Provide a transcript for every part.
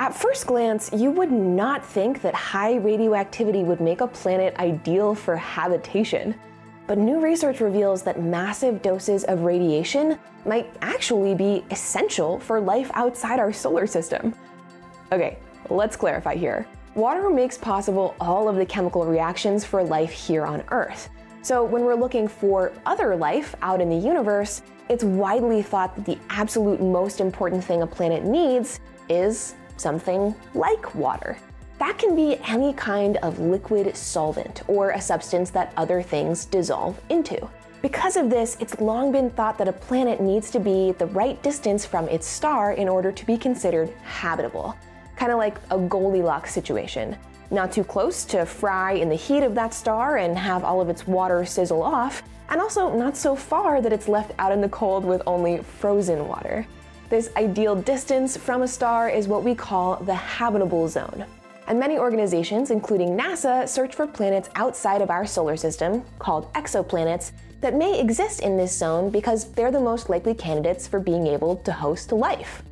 At first glance, you would not think that high radioactivity would make a planet ideal for habitation. But new research reveals that massive doses of radiation might actually be essential for life outside our solar system. Okay, let's clarify here. Water makes possible all of the chemical reactions for life here on Earth. So when we're looking for other life out in the universe, it's widely thought that the absolute most important thing a planet needs is something like water. That can be any kind of liquid solvent or a substance that other things dissolve into. Because of this, it's long been thought that a planet needs to be the right distance from its star in order to be considered habitable. Kind of like a Goldilocks situation. Not too close to fry in the heat of that star and have all of its water sizzle off, and also not so far that it's left out in the cold with only frozen water. This ideal distance from a star is what we call the habitable zone. And many organizations, including NASA, search for planets outside of our solar system, called exoplanets, that may exist in this zone because they're the most likely candidates for being able to host life.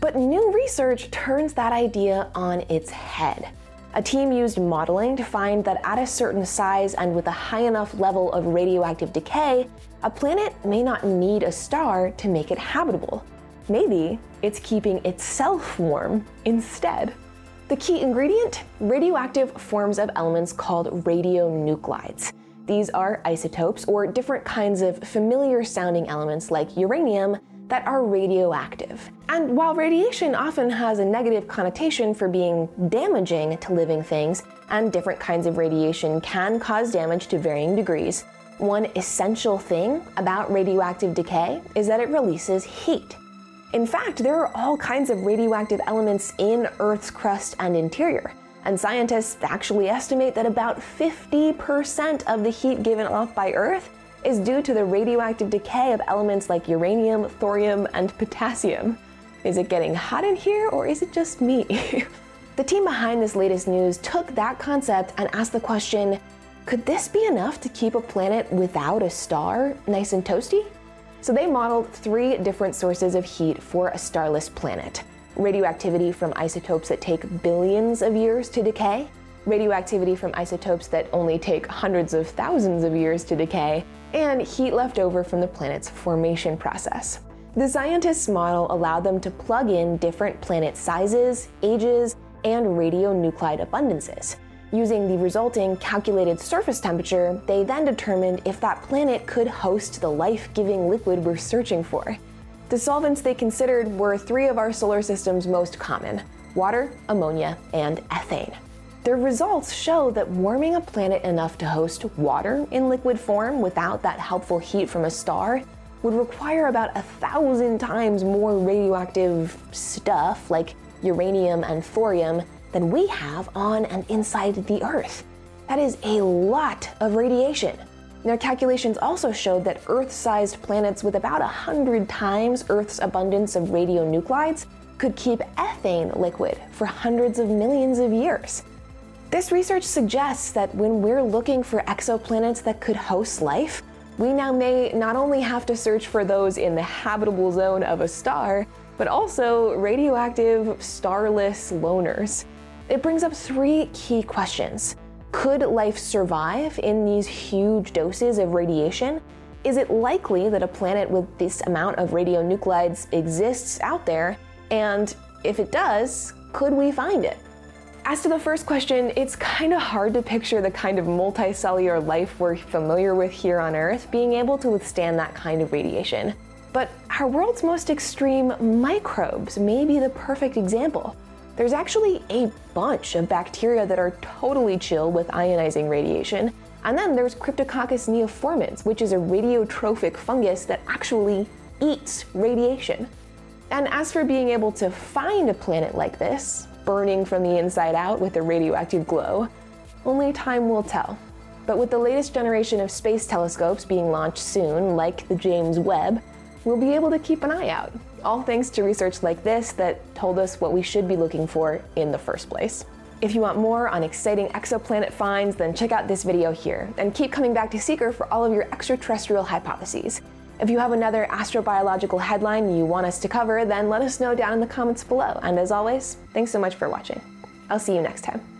But new research turns that idea on its head. A team used modeling to find that at a certain size and with a high enough level of radioactive decay, a planet may not need a star to make it habitable. Maybe it's keeping itself warm instead. The key ingredient? Radioactive forms of elements called radionuclides. These are isotopes or different kinds of familiar sounding elements like uranium that are radioactive. And while radiation often has a negative connotation for being damaging to living things, and different kinds of radiation can cause damage to varying degrees, one essential thing about radioactive decay is that it releases heat. In fact, there are all kinds of radioactive elements in Earth's crust and interior, and scientists actually estimate that about 50% of the heat given off by Earth is due to the radioactive decay of elements like uranium, thorium, and potassium. Is it getting hot in here, or is it just me? the team behind this latest news took that concept and asked the question could this be enough to keep a planet without a star nice and toasty? So they modeled three different sources of heat for a starless planet radioactivity from isotopes that take billions of years to decay, radioactivity from isotopes that only take hundreds of thousands of years to decay, and heat left over from the planet's formation process. The scientists' model allowed them to plug in different planet sizes, ages, and radionuclide abundances. Using the resulting calculated surface temperature, they then determined if that planet could host the life giving liquid we're searching for. The solvents they considered were three of our solar system's most common water, ammonia, and ethane. Their results show that warming a planet enough to host water in liquid form without that helpful heat from a star would require about a thousand times more radioactive stuff like uranium and thorium than we have on and inside the Earth. That is a lot of radiation. Their calculations also showed that Earth sized planets with about 100 times Earth's abundance of radionuclides could keep ethane liquid for hundreds of millions of years. This research suggests that when we're looking for exoplanets that could host life, we now may not only have to search for those in the habitable zone of a star, but also radioactive starless loners. It brings up three key questions. Could life survive in these huge doses of radiation? Is it likely that a planet with this amount of radionuclides exists out there? And if it does, could we find it? As to the first question, it's kind of hard to picture the kind of multicellular life we're familiar with here on Earth being able to withstand that kind of radiation. But our world's most extreme microbes may be the perfect example. There's actually a bunch of bacteria that are totally chill with ionizing radiation. And then there's Cryptococcus neoformans, which is a radiotrophic fungus that actually eats radiation. And as for being able to find a planet like this, burning from the inside out with a radioactive glow, only time will tell. But with the latest generation of space telescopes being launched soon, like the James Webb, we'll be able to keep an eye out. All thanks to research like this that told us what we should be looking for in the first place. If you want more on exciting exoplanet finds, then check out this video here, and keep coming back to Seeker for all of your extraterrestrial hypotheses. If you have another astrobiological headline you want us to cover, then let us know down in the comments below. And as always, thanks so much for watching. I'll see you next time.